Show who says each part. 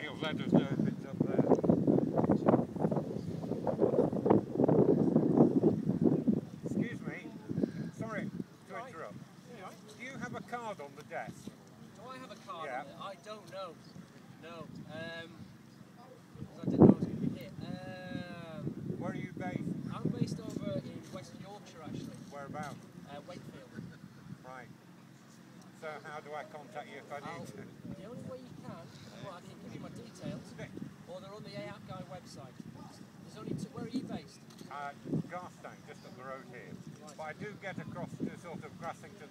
Speaker 1: he'll let us know if it's up there. Excuse me. Sorry to
Speaker 2: Right.
Speaker 1: interrupt. Do you have a card on the desk?
Speaker 2: do I have a card
Speaker 1: Yeah.
Speaker 2: I don't know. No. Um, I didn't know I was going to be hit. Um,
Speaker 1: Where are you based?
Speaker 2: I'm based over in West Yorkshire, actually,
Speaker 1: Whereabouts?
Speaker 2: uh, Wakefield.
Speaker 1: Right. So how do I contact you if I
Speaker 2: I'll,
Speaker 1: need to?
Speaker 2: the only way you can, well, I can give you my details, or they're on the AAPGAI website. There's only two. Where are you based?
Speaker 1: Uh, Garstang, just up the road here. But I do get across to sort of